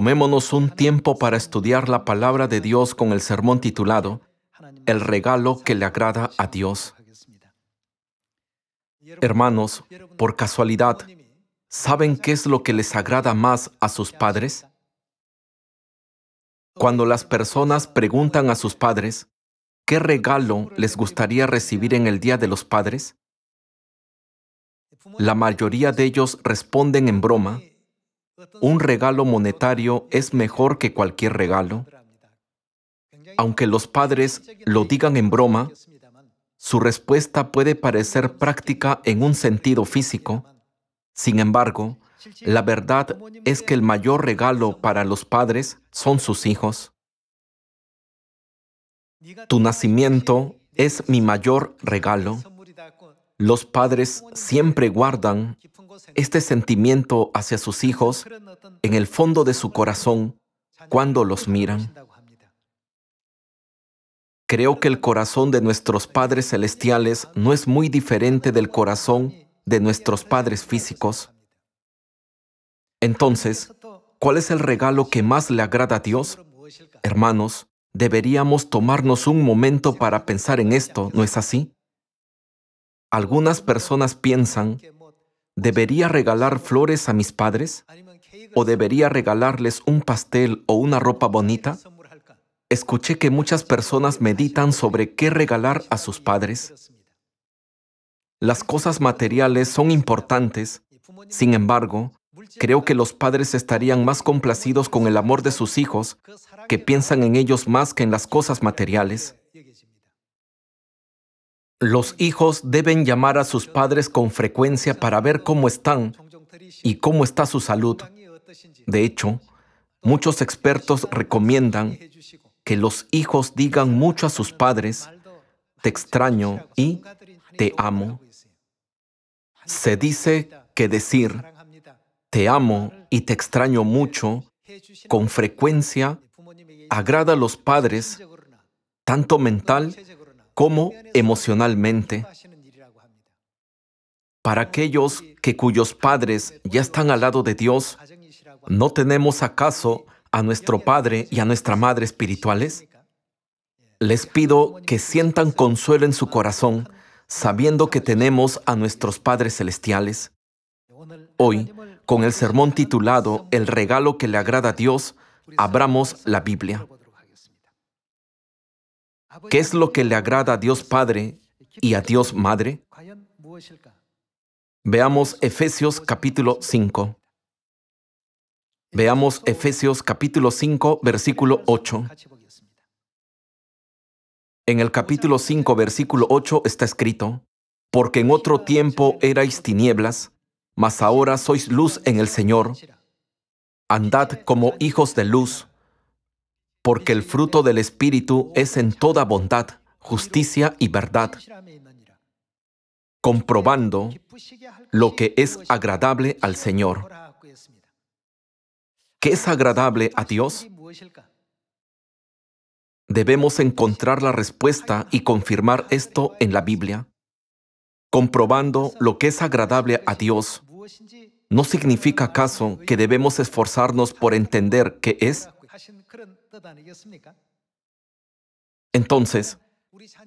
Tomémonos un tiempo para estudiar la palabra de Dios con el sermón titulado El regalo que le agrada a Dios. Hermanos, por casualidad, ¿saben qué es lo que les agrada más a sus padres? Cuando las personas preguntan a sus padres, ¿qué regalo les gustaría recibir en el Día de los Padres? La mayoría de ellos responden en broma, un regalo monetario es mejor que cualquier regalo. Aunque los padres lo digan en broma, su respuesta puede parecer práctica en un sentido físico. Sin embargo, la verdad es que el mayor regalo para los padres son sus hijos. Tu nacimiento es mi mayor regalo. Los padres siempre guardan este sentimiento hacia sus hijos en el fondo de su corazón cuando los miran. Creo que el corazón de nuestros padres celestiales no es muy diferente del corazón de nuestros padres físicos. Entonces, ¿cuál es el regalo que más le agrada a Dios? Hermanos, deberíamos tomarnos un momento para pensar en esto, ¿no es así? Algunas personas piensan ¿Debería regalar flores a mis padres? ¿O debería regalarles un pastel o una ropa bonita? Escuché que muchas personas meditan sobre qué regalar a sus padres. Las cosas materiales son importantes, sin embargo, creo que los padres estarían más complacidos con el amor de sus hijos, que piensan en ellos más que en las cosas materiales. Los hijos deben llamar a sus padres con frecuencia para ver cómo están y cómo está su salud. De hecho, muchos expertos recomiendan que los hijos digan mucho a sus padres, te extraño y te amo. Se dice que decir, te amo y te extraño mucho, con frecuencia, agrada a los padres, tanto mental como emocionalmente. Para aquellos que cuyos padres ya están al lado de Dios, ¿no tenemos acaso a nuestro Padre y a nuestra Madre espirituales? Les pido que sientan consuelo en su corazón, sabiendo que tenemos a nuestros padres celestiales. Hoy, con el sermón titulado El regalo que le agrada a Dios, abramos la Biblia. ¿Qué es lo que le agrada a Dios Padre y a Dios Madre? Veamos Efesios capítulo 5. Veamos Efesios capítulo 5, versículo 8. En el capítulo 5, versículo 8 está escrito, porque en otro tiempo erais tinieblas, mas ahora sois luz en el Señor. Andad como hijos de luz porque el fruto del Espíritu es en toda bondad, justicia y verdad, comprobando lo que es agradable al Señor. ¿Qué es agradable a Dios? Debemos encontrar la respuesta y confirmar esto en la Biblia. Comprobando lo que es agradable a Dios, ¿no significa acaso que debemos esforzarnos por entender qué es? Entonces,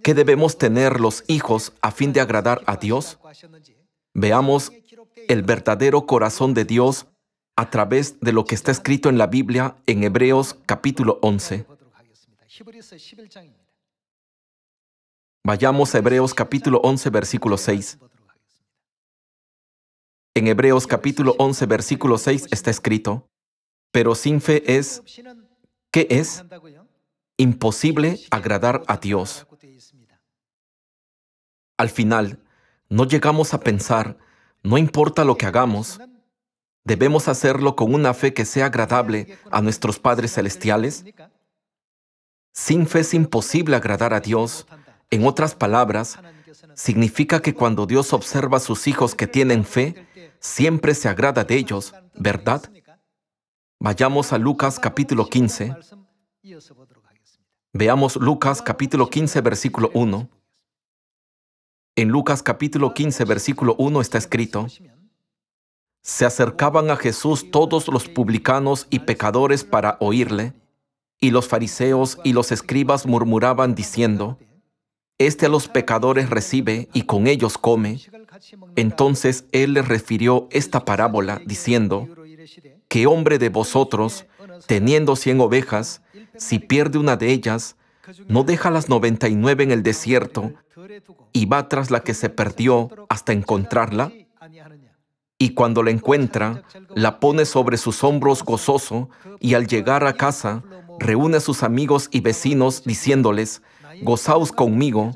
¿qué debemos tener los hijos a fin de agradar a Dios? Veamos el verdadero corazón de Dios a través de lo que está escrito en la Biblia en Hebreos capítulo 11. Vayamos a Hebreos capítulo 11 versículo 6. En Hebreos capítulo 11 versículo 6 está escrito, pero sin fe es ¿Qué es? Imposible agradar a Dios. Al final, no llegamos a pensar, no importa lo que hagamos, ¿debemos hacerlo con una fe que sea agradable a nuestros padres celestiales? Sin fe es imposible agradar a Dios. En otras palabras, significa que cuando Dios observa a sus hijos que tienen fe, siempre se agrada de ellos, ¿verdad? Vayamos a Lucas capítulo 15. Veamos Lucas capítulo 15 versículo 1. En Lucas capítulo 15 versículo 1 está escrito, Se acercaban a Jesús todos los publicanos y pecadores para oírle, y los fariseos y los escribas murmuraban diciendo, Este a los pecadores recibe y con ellos come. Entonces él les refirió esta parábola diciendo, ¿Qué hombre de vosotros, teniendo cien ovejas, si pierde una de ellas, no deja las noventa y nueve en el desierto y va tras la que se perdió hasta encontrarla? Y cuando la encuentra, la pone sobre sus hombros gozoso y al llegar a casa, reúne a sus amigos y vecinos diciéndoles, gozaos conmigo,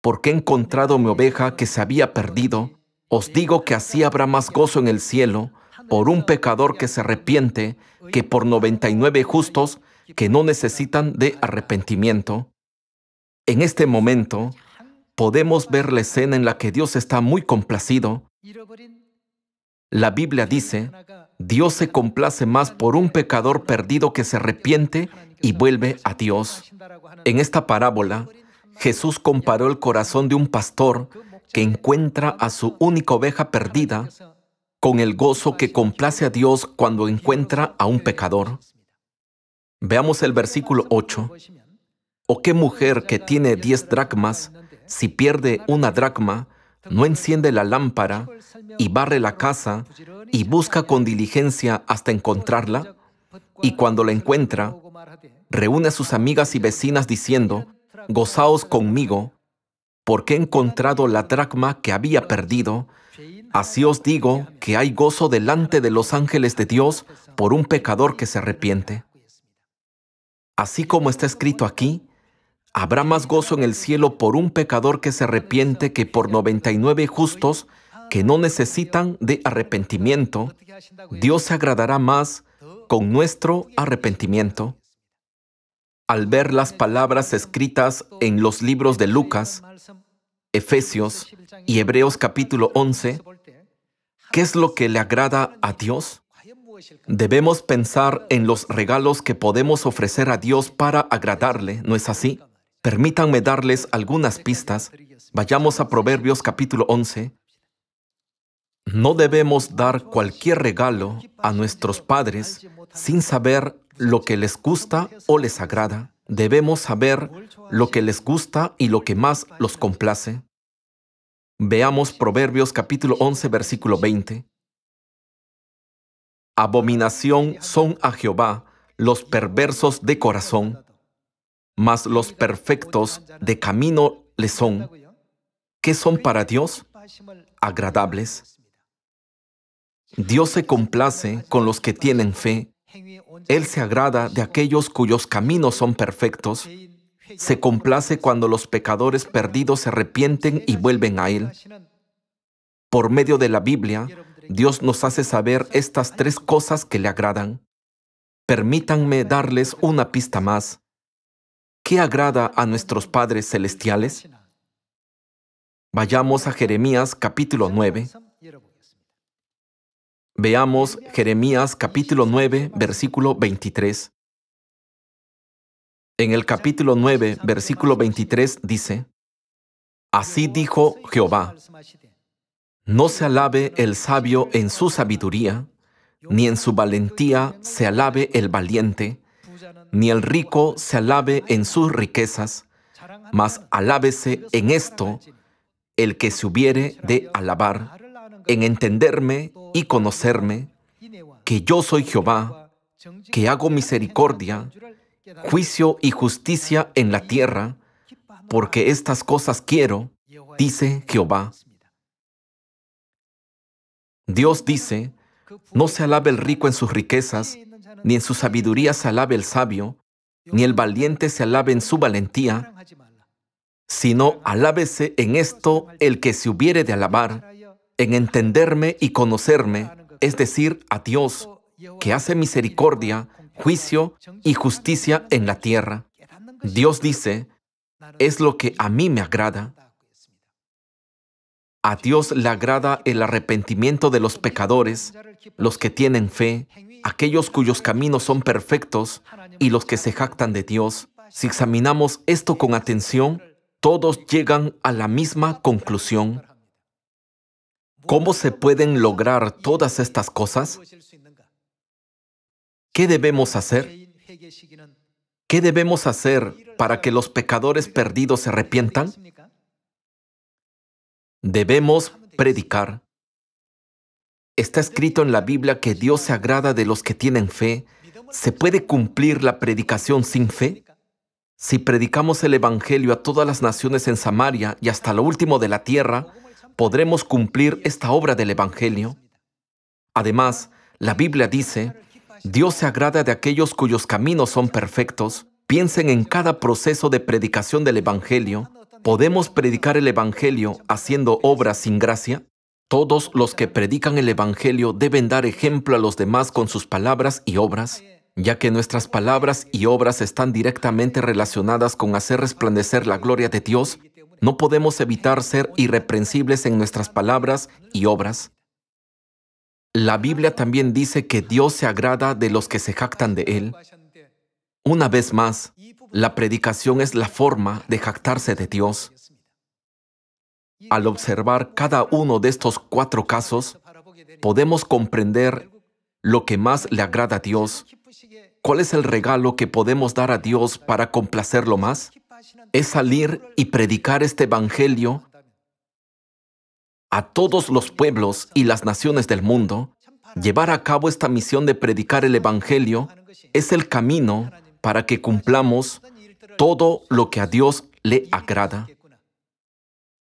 porque he encontrado mi oveja que se había perdido. Os digo que así habrá más gozo en el cielo por un pecador que se arrepiente que por noventa y nueve justos que no necesitan de arrepentimiento. En este momento, podemos ver la escena en la que Dios está muy complacido. La Biblia dice, Dios se complace más por un pecador perdido que se arrepiente y vuelve a Dios. En esta parábola, Jesús comparó el corazón de un pastor que encuentra a su única oveja perdida con el gozo que complace a Dios cuando encuentra a un pecador. Veamos el versículo 8. ¿O qué mujer que tiene diez dracmas, si pierde una dracma, no enciende la lámpara y barre la casa y busca con diligencia hasta encontrarla? Y cuando la encuentra, reúne a sus amigas y vecinas diciendo, Gozaos conmigo, porque he encontrado la dracma que había perdido. Así os digo que hay gozo delante de los ángeles de Dios por un pecador que se arrepiente. Así como está escrito aquí, habrá más gozo en el cielo por un pecador que se arrepiente que por 99 justos que no necesitan de arrepentimiento. Dios se agradará más con nuestro arrepentimiento. Al ver las palabras escritas en los libros de Lucas, Efesios y Hebreos capítulo 11, ¿qué es lo que le agrada a Dios? Debemos pensar en los regalos que podemos ofrecer a Dios para agradarle, ¿no es así? Permítanme darles algunas pistas. Vayamos a Proverbios capítulo 11. No debemos dar cualquier regalo a nuestros padres sin saber lo que les gusta o les agrada. Debemos saber lo que les gusta y lo que más los complace. Veamos Proverbios capítulo 11, versículo 20. Abominación son a Jehová los perversos de corazón, mas los perfectos de camino le son. ¿Qué son para Dios? Agradables. Dios se complace con los que tienen fe él se agrada de aquellos cuyos caminos son perfectos. Se complace cuando los pecadores perdidos se arrepienten y vuelven a Él. Por medio de la Biblia, Dios nos hace saber estas tres cosas que le agradan. Permítanme darles una pista más. ¿Qué agrada a nuestros padres celestiales? Vayamos a Jeremías capítulo 9. Veamos Jeremías capítulo 9, versículo 23. En el capítulo 9, versículo 23 dice, Así dijo Jehová, no se alabe el sabio en su sabiduría, ni en su valentía se alabe el valiente, ni el rico se alabe en sus riquezas, mas alábese en esto el que se hubiere de alabar en entenderme y conocerme, que yo soy Jehová, que hago misericordia, juicio y justicia en la tierra, porque estas cosas quiero, dice Jehová. Dios dice, no se alabe el rico en sus riquezas, ni en su sabiduría se alabe el sabio, ni el valiente se alabe en su valentía, sino alábese en esto el que se hubiere de alabar, en entenderme y conocerme, es decir, a Dios, que hace misericordia, juicio y justicia en la tierra. Dios dice, es lo que a mí me agrada. A Dios le agrada el arrepentimiento de los pecadores, los que tienen fe, aquellos cuyos caminos son perfectos y los que se jactan de Dios. Si examinamos esto con atención, todos llegan a la misma conclusión. ¿Cómo se pueden lograr todas estas cosas? ¿Qué debemos hacer? ¿Qué debemos hacer para que los pecadores perdidos se arrepientan? Debemos predicar. Está escrito en la Biblia que Dios se agrada de los que tienen fe. ¿Se puede cumplir la predicación sin fe? Si predicamos el Evangelio a todas las naciones en Samaria y hasta lo último de la tierra, podremos cumplir esta obra del Evangelio. Además, la Biblia dice, Dios se agrada de aquellos cuyos caminos son perfectos. Piensen en cada proceso de predicación del Evangelio. ¿Podemos predicar el Evangelio haciendo obras sin gracia? Todos los que predican el Evangelio deben dar ejemplo a los demás con sus palabras y obras, ya que nuestras palabras y obras están directamente relacionadas con hacer resplandecer la gloria de Dios no podemos evitar ser irreprensibles en nuestras palabras y obras. La Biblia también dice que Dios se agrada de los que se jactan de Él. Una vez más, la predicación es la forma de jactarse de Dios. Al observar cada uno de estos cuatro casos, podemos comprender lo que más le agrada a Dios. ¿Cuál es el regalo que podemos dar a Dios para complacerlo más? Es salir y predicar este Evangelio a todos los pueblos y las naciones del mundo. Llevar a cabo esta misión de predicar el Evangelio es el camino para que cumplamos todo lo que a Dios le agrada.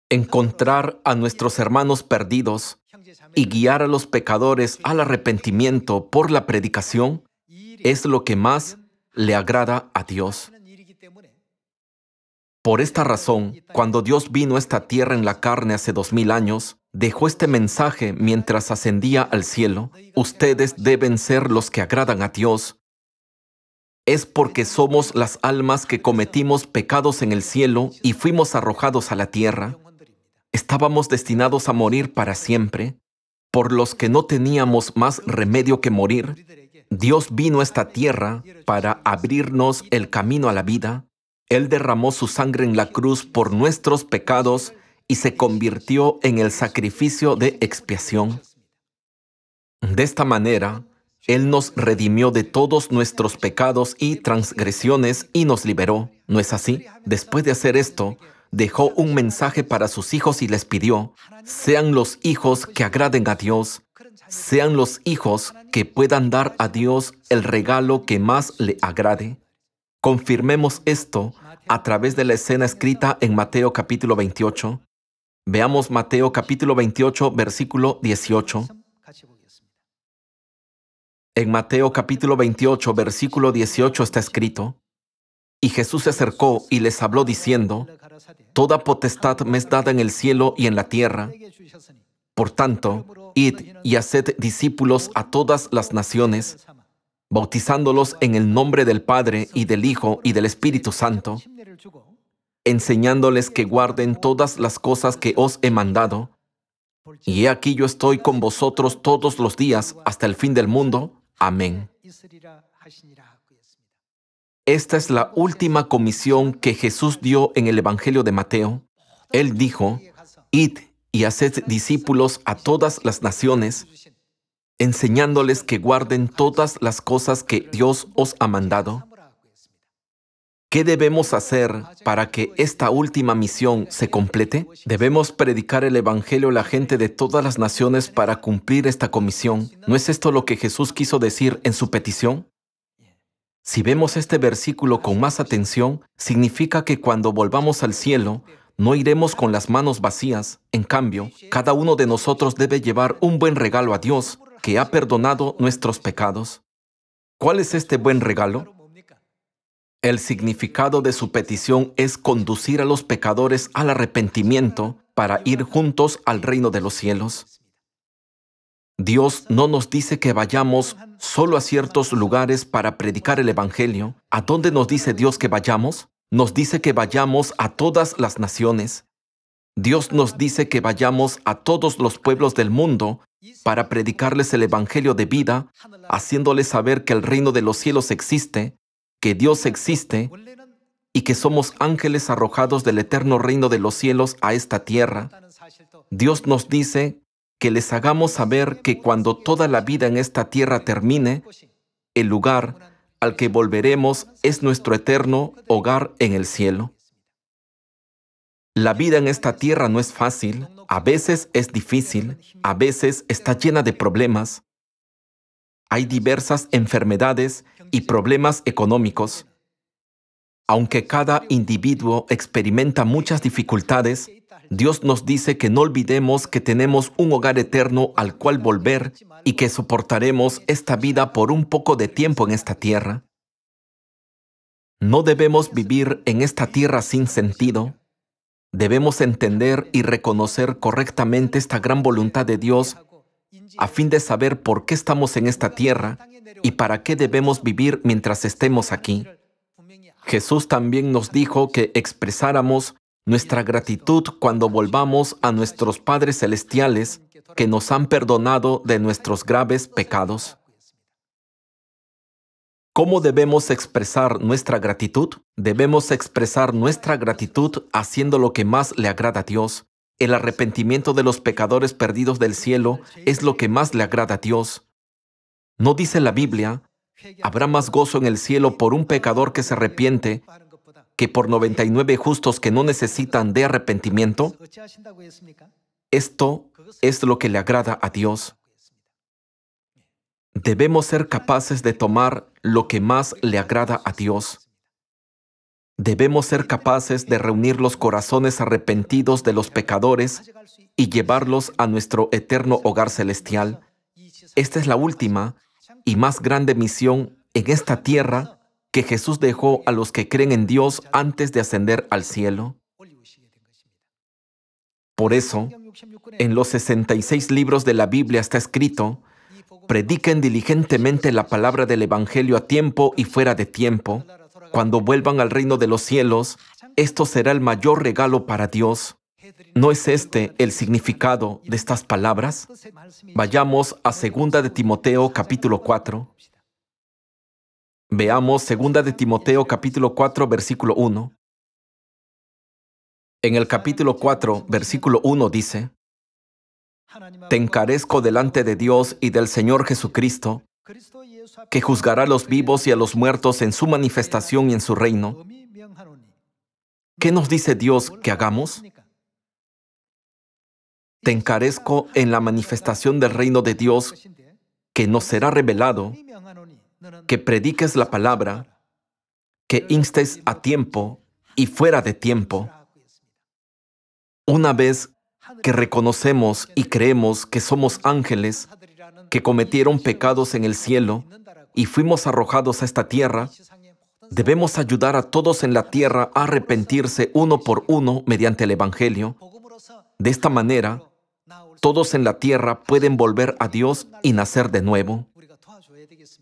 Encontrar a nuestros hermanos perdidos y guiar a los pecadores al arrepentimiento por la predicación es lo que más le agrada a Dios. Por esta razón, cuando Dios vino a esta tierra en la carne hace dos mil años, dejó este mensaje mientras ascendía al cielo. Ustedes deben ser los que agradan a Dios. Es porque somos las almas que cometimos pecados en el cielo y fuimos arrojados a la tierra. Estábamos destinados a morir para siempre. Por los que no teníamos más remedio que morir, Dios vino a esta tierra para abrirnos el camino a la vida él derramó su sangre en la cruz por nuestros pecados y se convirtió en el sacrificio de expiación. De esta manera, Él nos redimió de todos nuestros pecados y transgresiones y nos liberó. ¿No es así? Después de hacer esto, dejó un mensaje para sus hijos y les pidió, sean los hijos que agraden a Dios, sean los hijos que puedan dar a Dios el regalo que más le agrade. Confirmemos esto a través de la escena escrita en Mateo capítulo 28. Veamos Mateo capítulo 28, versículo 18. En Mateo capítulo 28, versículo 18 está escrito, Y Jesús se acercó y les habló diciendo, Toda potestad me es dada en el cielo y en la tierra. Por tanto, id y haced discípulos a todas las naciones, bautizándolos en el nombre del Padre y del Hijo y del Espíritu Santo, enseñándoles que guarden todas las cosas que os he mandado. Y he aquí yo estoy con vosotros todos los días hasta el fin del mundo. Amén. Esta es la última comisión que Jesús dio en el Evangelio de Mateo. Él dijo, Id y haced discípulos a todas las naciones, enseñándoles que guarden todas las cosas que Dios os ha mandado. ¿Qué debemos hacer para que esta última misión se complete? Debemos predicar el Evangelio a la gente de todas las naciones para cumplir esta comisión. ¿No es esto lo que Jesús quiso decir en su petición? Si vemos este versículo con más atención, significa que cuando volvamos al cielo, no iremos con las manos vacías. En cambio, cada uno de nosotros debe llevar un buen regalo a Dios que ha perdonado nuestros pecados. ¿Cuál es este buen regalo? El significado de su petición es conducir a los pecadores al arrepentimiento para ir juntos al reino de los cielos. Dios no nos dice que vayamos solo a ciertos lugares para predicar el Evangelio. ¿A dónde nos dice Dios que vayamos? Nos dice que vayamos a todas las naciones. Dios nos dice que vayamos a todos los pueblos del mundo para predicarles el Evangelio de vida, haciéndoles saber que el reino de los cielos existe, que Dios existe y que somos ángeles arrojados del eterno reino de los cielos a esta tierra. Dios nos dice que les hagamos saber que cuando toda la vida en esta tierra termine, el lugar al que volveremos es nuestro eterno hogar en el cielo. La vida en esta tierra no es fácil, a veces es difícil, a veces está llena de problemas. Hay diversas enfermedades y problemas económicos. Aunque cada individuo experimenta muchas dificultades, Dios nos dice que no olvidemos que tenemos un hogar eterno al cual volver y que soportaremos esta vida por un poco de tiempo en esta tierra. No debemos vivir en esta tierra sin sentido. Debemos entender y reconocer correctamente esta gran voluntad de Dios a fin de saber por qué estamos en esta tierra y para qué debemos vivir mientras estemos aquí. Jesús también nos dijo que expresáramos nuestra gratitud cuando volvamos a nuestros padres celestiales que nos han perdonado de nuestros graves pecados. ¿Cómo debemos expresar nuestra gratitud? Debemos expresar nuestra gratitud haciendo lo que más le agrada a Dios. El arrepentimiento de los pecadores perdidos del cielo es lo que más le agrada a Dios. ¿No dice la Biblia, habrá más gozo en el cielo por un pecador que se arrepiente que por 99 justos que no necesitan de arrepentimiento? Esto es lo que le agrada a Dios. Debemos ser capaces de tomar lo que más le agrada a Dios. Debemos ser capaces de reunir los corazones arrepentidos de los pecadores y llevarlos a nuestro eterno hogar celestial. Esta es la última y más grande misión en esta tierra que Jesús dejó a los que creen en Dios antes de ascender al cielo. Por eso, en los 66 libros de la Biblia está escrito, prediquen diligentemente la palabra del Evangelio a tiempo y fuera de tiempo. Cuando vuelvan al reino de los cielos, esto será el mayor regalo para Dios. ¿No es este el significado de estas palabras? Vayamos a 2 de Timoteo capítulo 4. Veamos 2 de Timoteo capítulo 4 versículo 1. En el capítulo 4 versículo 1 dice, Te encarezco delante de Dios y del Señor Jesucristo, que juzgará a los vivos y a los muertos en su manifestación y en su reino. ¿Qué nos dice Dios que hagamos? Te encarezco en la manifestación del reino de Dios que nos será revelado que prediques la palabra, que instes a tiempo y fuera de tiempo. Una vez que reconocemos y creemos que somos ángeles, que cometieron pecados en el cielo y fuimos arrojados a esta tierra, debemos ayudar a todos en la tierra a arrepentirse uno por uno mediante el Evangelio. De esta manera, todos en la tierra pueden volver a Dios y nacer de nuevo.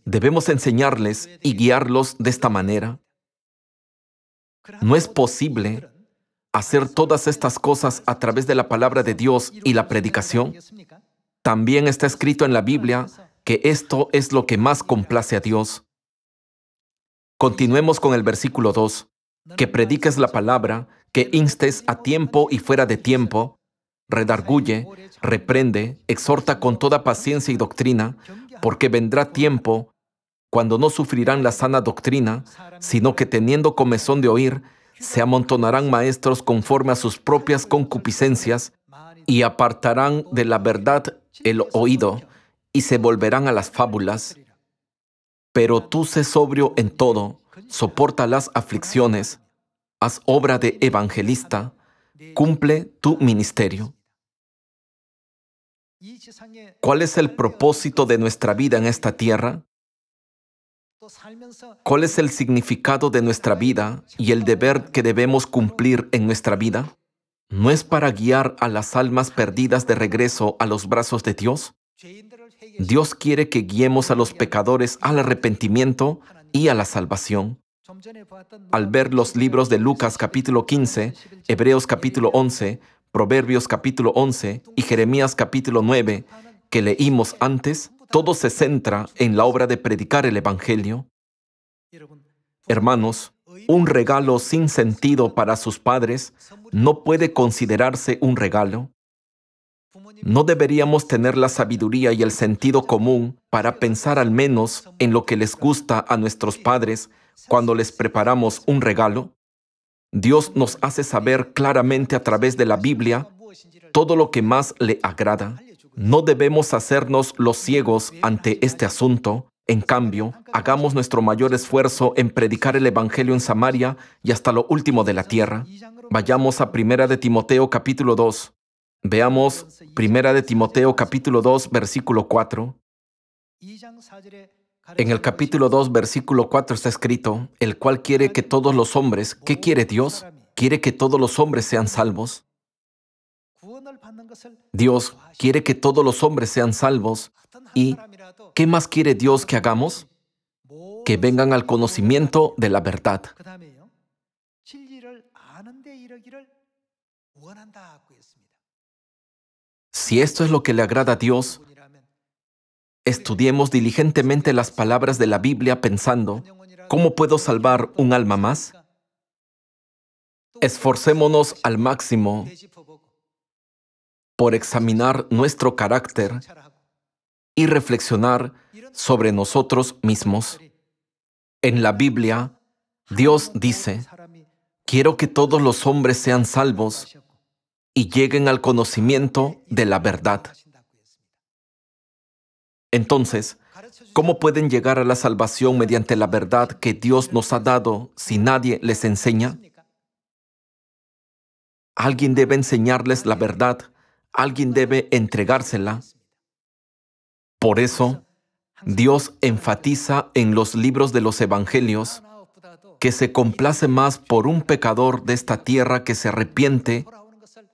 Debemos enseñarles y guiarlos de esta manera. No es posible hacer todas estas cosas a través de la palabra de Dios y la predicación. También está escrito en la Biblia que esto es lo que más complace a Dios. Continuemos con el versículo 2. Que prediques la palabra, que instes a tiempo y fuera de tiempo, redarguye, reprende, exhorta con toda paciencia y doctrina, porque vendrá tiempo cuando no sufrirán la sana doctrina, sino que teniendo comezón de oír, se amontonarán maestros conforme a sus propias concupiscencias y apartarán de la verdad el oído y se volverán a las fábulas. Pero tú sé sobrio en todo, soporta las aflicciones, haz obra de evangelista, cumple tu ministerio. ¿Cuál es el propósito de nuestra vida en esta tierra? ¿Cuál es el significado de nuestra vida y el deber que debemos cumplir en nuestra vida? ¿No es para guiar a las almas perdidas de regreso a los brazos de Dios? Dios quiere que guiemos a los pecadores al arrepentimiento y a la salvación. Al ver los libros de Lucas capítulo 15, Hebreos capítulo 11, Proverbios capítulo 11 y Jeremías capítulo 9, que leímos antes, todo se centra en la obra de predicar el Evangelio. Hermanos, un regalo sin sentido para sus padres no puede considerarse un regalo. ¿No deberíamos tener la sabiduría y el sentido común para pensar al menos en lo que les gusta a nuestros padres cuando les preparamos un regalo? Dios nos hace saber claramente a través de la Biblia todo lo que más le agrada. No debemos hacernos los ciegos ante este asunto. En cambio, hagamos nuestro mayor esfuerzo en predicar el Evangelio en Samaria y hasta lo último de la tierra. Vayamos a Primera de Timoteo capítulo 2. Veamos Primera de Timoteo capítulo 2 versículo 4. En el capítulo 2 versículo 4 está escrito, el cual quiere que todos los hombres, ¿qué quiere Dios? Quiere que todos los hombres sean salvos. Dios quiere que todos los hombres sean salvos. ¿Y qué más quiere Dios que hagamos? Que vengan al conocimiento de la verdad. Si esto es lo que le agrada a Dios, estudiemos diligentemente las palabras de la Biblia pensando, ¿cómo puedo salvar un alma más? Esforcémonos al máximo por examinar nuestro carácter y reflexionar sobre nosotros mismos. En la Biblia, Dios dice, quiero que todos los hombres sean salvos y lleguen al conocimiento de la verdad. Entonces, ¿cómo pueden llegar a la salvación mediante la verdad que Dios nos ha dado si nadie les enseña? Alguien debe enseñarles la verdad alguien debe entregársela. Por eso, Dios enfatiza en los libros de los Evangelios que se complace más por un pecador de esta tierra que se arrepiente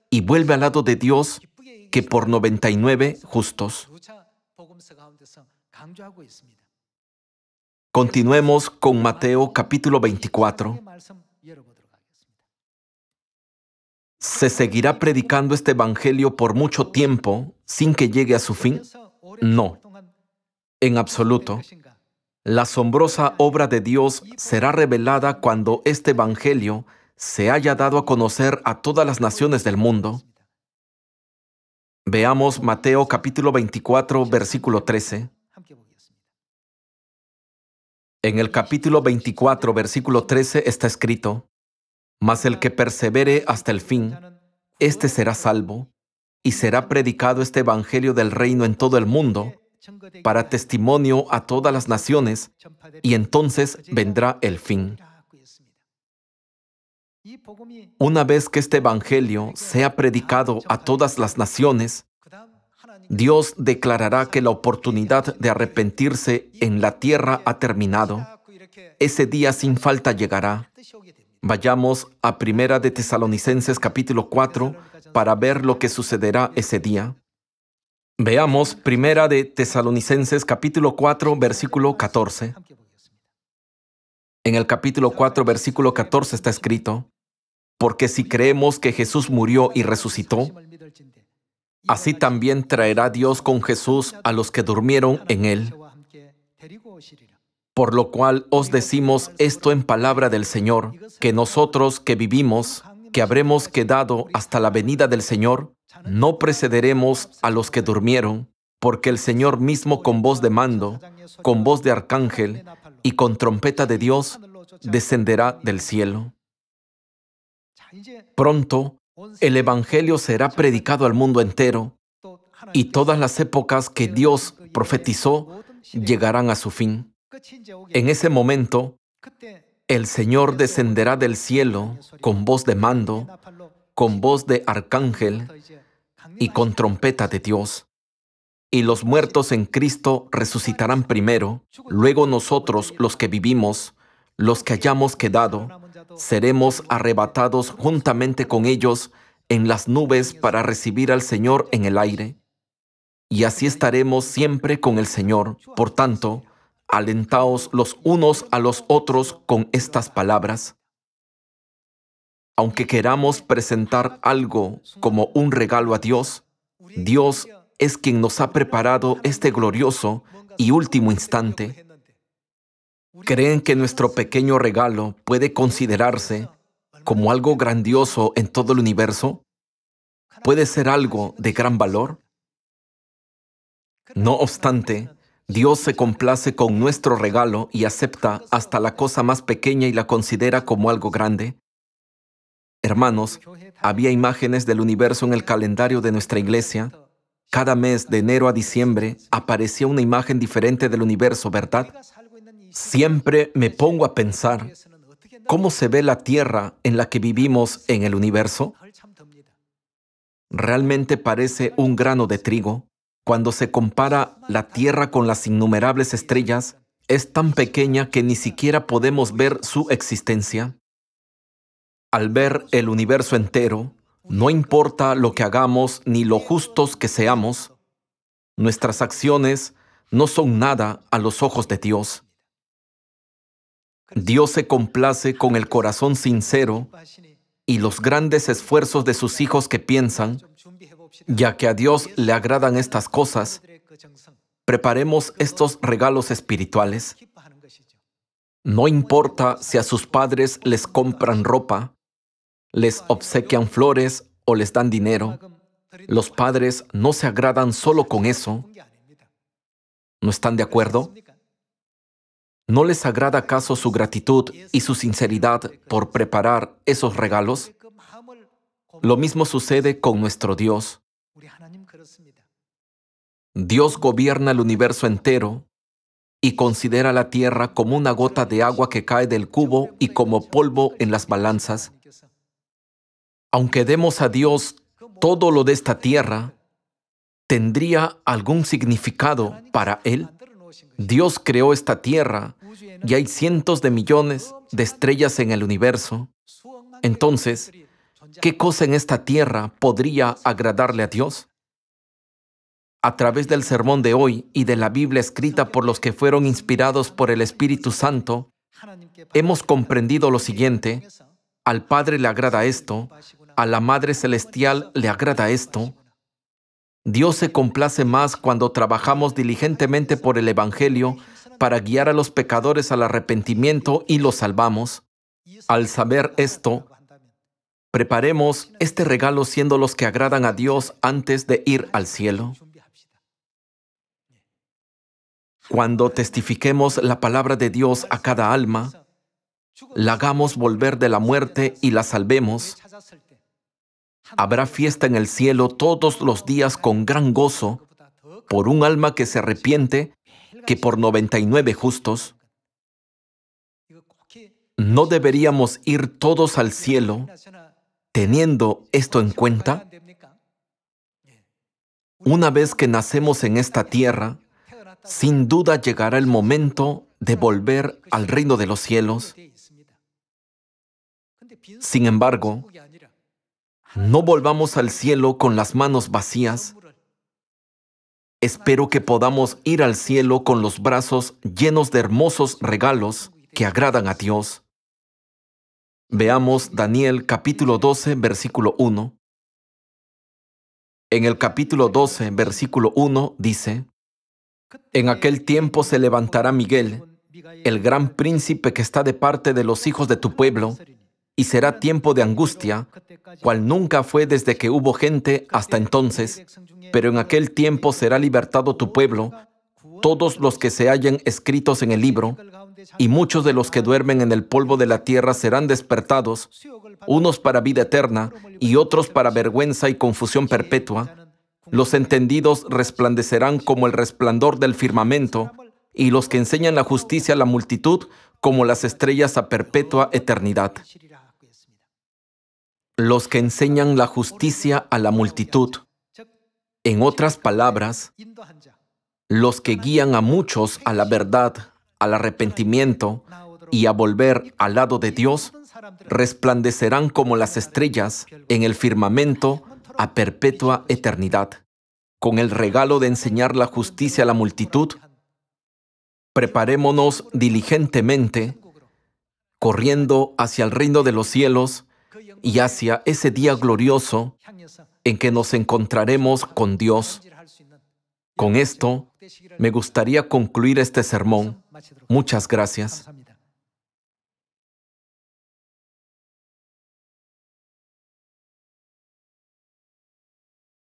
y vuelve al lado de Dios que por 99 justos. Continuemos con Mateo capítulo 24. ¿Se seguirá predicando este Evangelio por mucho tiempo sin que llegue a su fin? No, en absoluto. La asombrosa obra de Dios será revelada cuando este Evangelio se haya dado a conocer a todas las naciones del mundo. Veamos Mateo capítulo 24, versículo 13. En el capítulo 24, versículo 13 está escrito, mas el que persevere hasta el fin, éste será salvo, y será predicado este Evangelio del reino en todo el mundo, para testimonio a todas las naciones, y entonces vendrá el fin. Una vez que este Evangelio sea predicado a todas las naciones, Dios declarará que la oportunidad de arrepentirse en la tierra ha terminado. Ese día sin falta llegará. Vayamos a Primera de Tesalonicenses capítulo 4 para ver lo que sucederá ese día. Veamos Primera de Tesalonicenses capítulo 4 versículo 14. En el capítulo 4 versículo 14 está escrito, porque si creemos que Jesús murió y resucitó, así también traerá Dios con Jesús a los que durmieron en él. Por lo cual os decimos esto en palabra del Señor, que nosotros que vivimos, que habremos quedado hasta la venida del Señor, no precederemos a los que durmieron, porque el Señor mismo con voz de mando, con voz de arcángel y con trompeta de Dios, descenderá del cielo. Pronto, el Evangelio será predicado al mundo entero y todas las épocas que Dios profetizó llegarán a su fin. En ese momento, el Señor descenderá del cielo con voz de mando, con voz de arcángel y con trompeta de Dios. Y los muertos en Cristo resucitarán primero, luego nosotros los que vivimos, los que hayamos quedado, seremos arrebatados juntamente con ellos en las nubes para recibir al Señor en el aire. Y así estaremos siempre con el Señor. Por tanto, alentaos los unos a los otros con estas palabras. Aunque queramos presentar algo como un regalo a Dios, Dios es quien nos ha preparado este glorioso y último instante. ¿Creen que nuestro pequeño regalo puede considerarse como algo grandioso en todo el universo? ¿Puede ser algo de gran valor? No obstante, Dios se complace con nuestro regalo y acepta hasta la cosa más pequeña y la considera como algo grande. Hermanos, había imágenes del universo en el calendario de nuestra iglesia. Cada mes, de enero a diciembre, aparecía una imagen diferente del universo, ¿verdad? Siempre me pongo a pensar, ¿cómo se ve la Tierra en la que vivimos en el universo? Realmente parece un grano de trigo. Cuando se compara la Tierra con las innumerables estrellas, es tan pequeña que ni siquiera podemos ver su existencia. Al ver el universo entero, no importa lo que hagamos ni lo justos que seamos, nuestras acciones no son nada a los ojos de Dios. Dios se complace con el corazón sincero y los grandes esfuerzos de sus hijos que piensan, ya que a Dios le agradan estas cosas, preparemos estos regalos espirituales. No importa si a sus padres les compran ropa, les obsequian flores o les dan dinero, los padres no se agradan solo con eso. ¿No están de acuerdo? ¿No les agrada acaso su gratitud y su sinceridad por preparar esos regalos? Lo mismo sucede con nuestro Dios. Dios gobierna el universo entero y considera la tierra como una gota de agua que cae del cubo y como polvo en las balanzas. Aunque demos a Dios todo lo de esta tierra, ¿tendría algún significado para Él? Dios creó esta tierra y hay cientos de millones de estrellas en el universo. Entonces, ¿qué cosa en esta tierra podría agradarle a Dios? A través del sermón de hoy y de la Biblia escrita por los que fueron inspirados por el Espíritu Santo, hemos comprendido lo siguiente. Al Padre le agrada esto, a la Madre Celestial le agrada esto. Dios se complace más cuando trabajamos diligentemente por el Evangelio para guiar a los pecadores al arrepentimiento y los salvamos. Al saber esto, preparemos este regalo siendo los que agradan a Dios antes de ir al cielo. Cuando testifiquemos la palabra de Dios a cada alma, la hagamos volver de la muerte y la salvemos, habrá fiesta en el cielo todos los días con gran gozo por un alma que se arrepiente que por 99 justos. ¿No deberíamos ir todos al cielo teniendo esto en cuenta? Una vez que nacemos en esta tierra, sin duda llegará el momento de volver al reino de los cielos. Sin embargo, no volvamos al cielo con las manos vacías. Espero que podamos ir al cielo con los brazos llenos de hermosos regalos que agradan a Dios. Veamos Daniel capítulo 12, versículo 1. En el capítulo 12, versículo 1 dice, en aquel tiempo se levantará Miguel, el gran príncipe que está de parte de los hijos de tu pueblo, y será tiempo de angustia, cual nunca fue desde que hubo gente hasta entonces, pero en aquel tiempo será libertado tu pueblo, todos los que se hallen escritos en el libro, y muchos de los que duermen en el polvo de la tierra serán despertados, unos para vida eterna y otros para vergüenza y confusión perpetua los entendidos resplandecerán como el resplandor del firmamento, y los que enseñan la justicia a la multitud como las estrellas a perpetua eternidad. Los que enseñan la justicia a la multitud. En otras palabras, los que guían a muchos a la verdad, al arrepentimiento y a volver al lado de Dios, resplandecerán como las estrellas en el firmamento a perpetua eternidad. Con el regalo de enseñar la justicia a la multitud, preparémonos diligentemente, corriendo hacia el reino de los cielos y hacia ese día glorioso en que nos encontraremos con Dios. Con esto, me gustaría concluir este sermón. Muchas gracias.